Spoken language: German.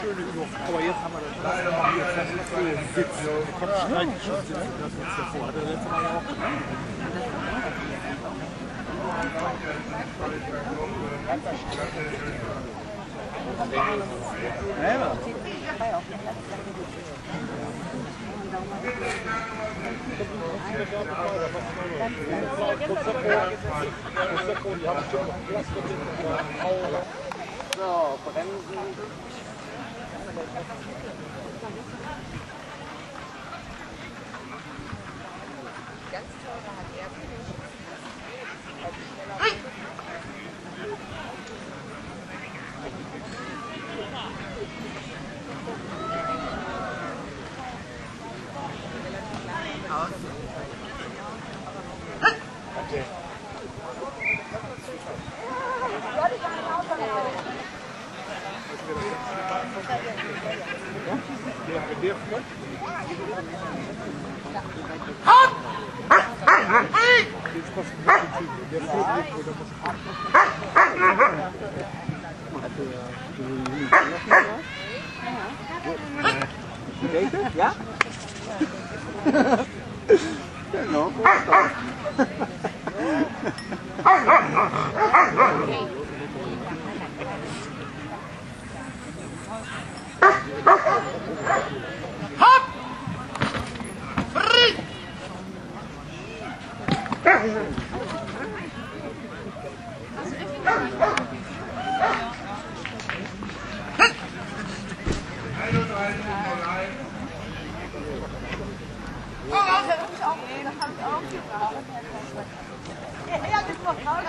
Schöne Übung. Jetzt haben wir das noch hier fest Sitz. Der Kopf schon Sitz. Das ist davor. Er. So, bremsen. Ja? No puedo. ¡Hop! ¡Ri! I don't know. Errei a deslocar.